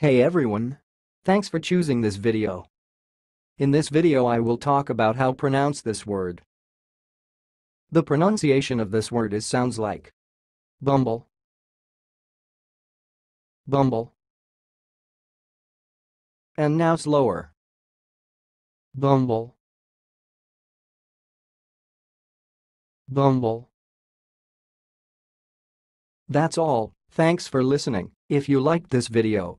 Hey everyone! Thanks for choosing this video. In this video I will talk about how pronounce this word. The pronunciation of this word is sounds like bumble, bumble, and now slower. Bumble, bumble. That's all, thanks for listening. If you liked this video,